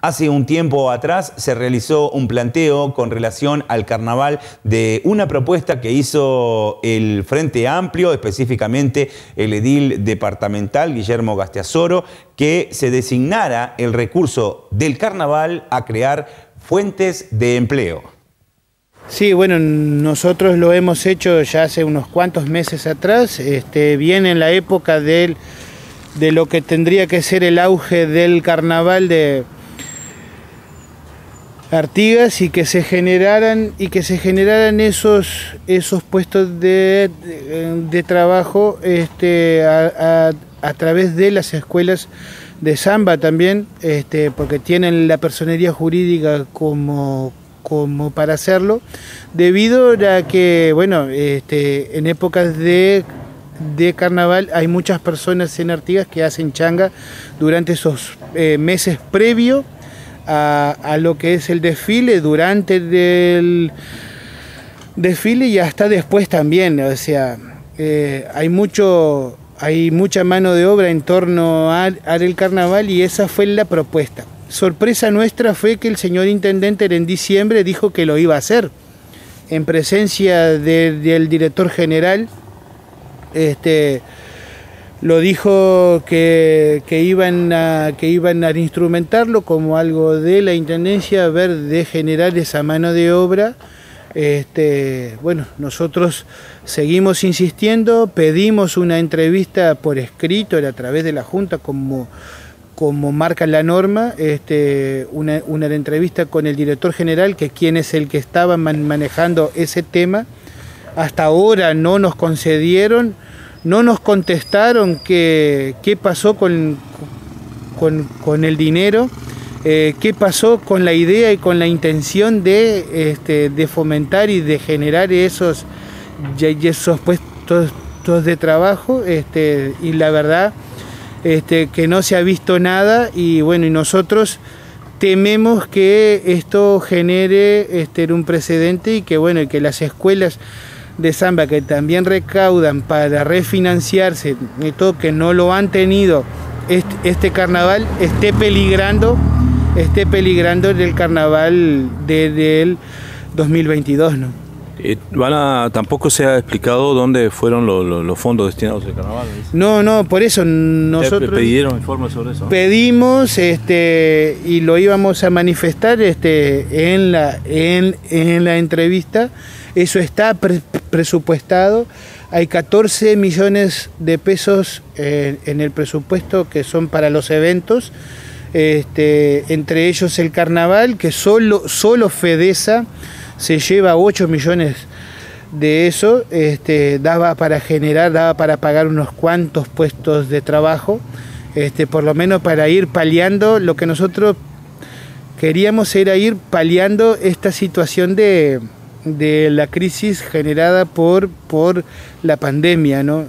Hace un tiempo atrás se realizó un planteo con relación al carnaval de una propuesta que hizo el Frente Amplio, específicamente el edil departamental Guillermo Gasteazoro, que se designara el recurso del carnaval a crear fuentes de empleo. Sí, bueno, nosotros lo hemos hecho ya hace unos cuantos meses atrás, este, bien en la época del de lo que tendría que ser el auge del carnaval de Artigas y que se generaran y que se generaran esos esos puestos de, de, trabajo este, a, través de las escuelas de samba también este, porque tienen la personería jurídica como como para hacerlo debido a que bueno este, en épocas de de carnaval hay muchas personas en Artigas que hacen changa durante esos eh, meses previo a, lo que es el desfile, durante el desfile y hasta después también. O sea, eh, hay mucho, hay mucha mano de obra en torno al, carnaval y esa fue la propuesta. Sorpresa nuestra fue que el señor intendente en diciembre dijo que lo iba a hacer en presencia del director general este, lo dijo que, iban a, que iban a instrumentarlo como algo de la Intendencia, a ver de generar esa mano de obra. Este, bueno, nosotros seguimos insistiendo, pedimos una entrevista por escrito a través de la Junta como, como marca la norma, este, una, una entrevista con el director general, que quien es el que estaba manejando ese tema. Hasta ahora no nos concedieron no nos contestaron qué, qué pasó con, con, el dinero, eh, qué pasó con la idea y con la intención de, este, de fomentar y de generar esos, esos puestos de trabajo. Este, y la verdad este, que no se ha visto nada y bueno, y nosotros tememos que esto genere este, un precedente y que bueno, y que las escuelas de samba que también recaudan para refinanciarse y todo que no lo han tenido este, este carnaval esté peligrando esté peligrando el carnaval del 2022 ¿no? Eh, van a, tampoco se ha explicado dónde fueron los fondos destinados al carnaval. No, no, por eso nosotros pidieron informes sobre eso. Pedimos, este, y lo íbamos a manifestar, este, en la, en, en la entrevista. Eso está presupuestado. Hay 14 millones de pesos eh, en el presupuesto que son para los eventos. Este, entre ellos el carnaval, que solo, solo FEDESA se lleva 8 millones de eso, este, daba para generar, daba para pagar unos cuantos puestos de trabajo, este, por lo menos para ir paliando lo que nosotros queríamos era ir paliando esta situación de, de la crisis generada por, por la pandemia, ¿no?